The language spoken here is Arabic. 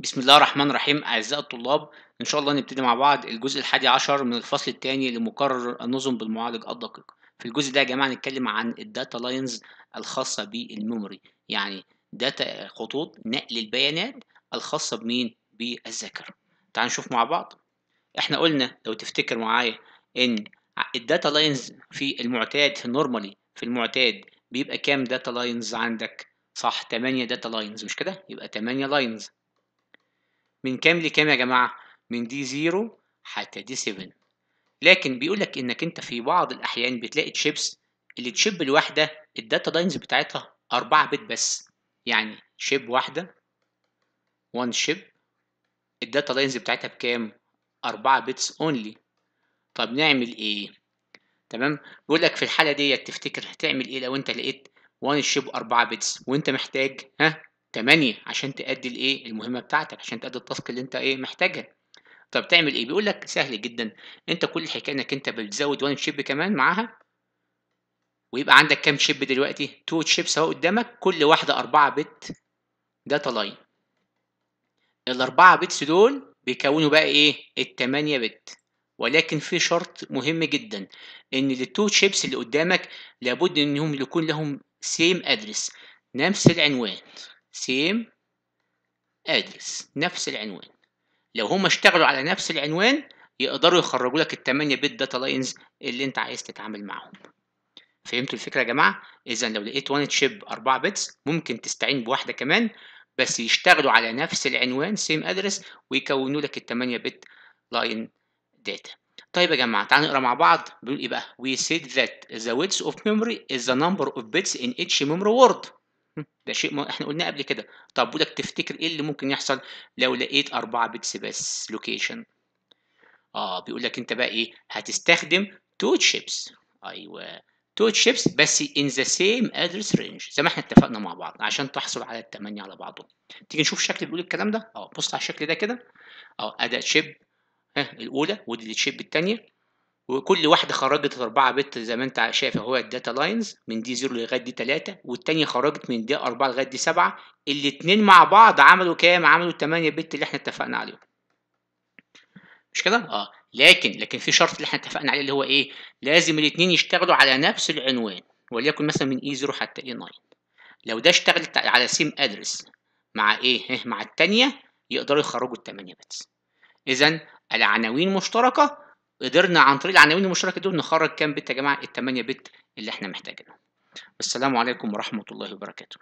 بسم الله الرحمن الرحيم أعزائي الطلاب. إن شاء الله نبتدي مع بعض. الجزء الحادي عشر من الفصل الثاني لمقرر النظم بالمعالج الدقيق. في الجزء ده يا جماعة نتكلم عن ال data lines الخاصة بال memory يعني data خطوط نقل البيانات الخاصة بمين؟ بالذاكرة. تعال نشوف مع بعض. إحنا قلنا لو تفتكر معايا إن ال data lines في المعتاد في ال normally في المعتاد بيبقى كام data lines عندك؟ صح 8 data lines مش كده؟ يبقى 8 لاينز. من كام لكام يا جماعة؟ من D zero حتى D 7 لكن بيقول لك إنك أنت في بعض الأحيان بتلاقي تشيبس اللي chip الواحدة ال data lines بتاعتها 4 bit بس يعني chip واحدة 1 chip ال data lines بتاعتها بكام؟ 4 bits only طب نعمل إيه؟ تمام؟ بيقول لك في الحالة ديت تفتكر هتعمل إيه لو أنت لقيت 1 chip 4 bits وأنت محتاج ها 8 عشان تأدي الإيه؟ المهمة بتاعتك عشان تأدي ال task اللي أنت إيه؟ محتاجها. طب تعمل إيه؟ بيقول لك سهل جدا. أنت كل الحكاية إنك أنت بتزود 1 chip كمان معاها ويبقى عندك كام chip دلوقتي؟ 2 شيبس أهو قدامك كل واحدة 4 bit data line الأربعة bits دول بيكونوا بقى إيه؟ التمانية bit ولكن في شرط مهم جدا إن ال two chips اللي قدامك لابد إنهم يكون لهم same address نفس العنوان. same address نفس العنوان. لو هم اشتغلوا على نفس العنوان يقدروا يخرجوا لك ال 8 bit data lines اللي انت عايز تتعامل معاهم فهمتوا الفكرة يا جماعة؟ اذا لو لقيت one chip 4 bits ممكن تستعين بواحدة كمان بس يشتغلوا على نفس العنوان same address ويكونوا لك ال 8 bit line data طيب يا جماعة تعالوا نقرأ مع بعض. بيقول إيه بقى؟ We said that the width of memory is the number of bits in each memory word. ده شيء ما إحنا قلناه قبل كده. طب بقولك تفتكر إيه اللي ممكن يحصل لو لقيت 4 bits بس location آه بيقول لك أنت بقى إيه هتستخدم two chips أيوه two chips بس in the same address range. زي ما إحنا اتفقنا مع بعض عشان تحصل على الثمانية على بعضهم تيجي نشوف الشكل بيقول الكلام ده؟ آه بص على الشكل ده كده. آه أدي ال chip ها الأولى ودي ال chip الثانية وكل واحدة خرجت 4 bit زي ما أنت شايف أهو ال data lines من D 0 لغاية D 3 والتانية خرجت من D 4 لغاية D 7 الاتنين مع بعض عملوا كام؟ عملوا 8 bit اللي إحنا اتفقنا عليهم. مش كده؟ آه لكن لكن في شرط اللي إحنا اتفقنا عليه اللي هو إيه؟ لازم الاتنين يشتغلوا على نفس العنوان وليكن مثلا من اي 0 حتى اي 9 لو ده اشتغلت على سيم ادرس مع إيه؟ مع التانية يقدروا يخرجوا ال 8 بت. اذا العناوين مشتركة قدرنا عن طريق العناوين المشتركة دول نخرج كام بت يا جماعة؟ ال 8 بت اللي إحنا محتاجينهم. السلام عليكم ورحمة الله وبركاته.